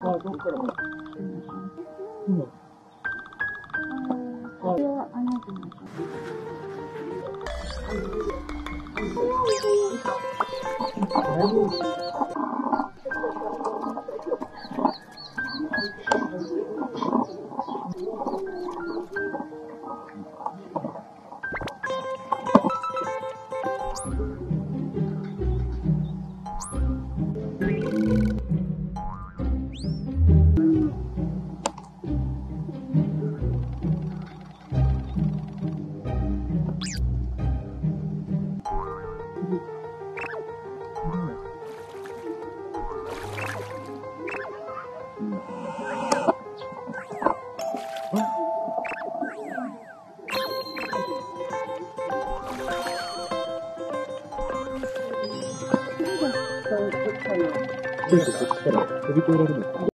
あ、どっからも。うん。これはあなたのだいどうしてこっちから飛び越えられるのか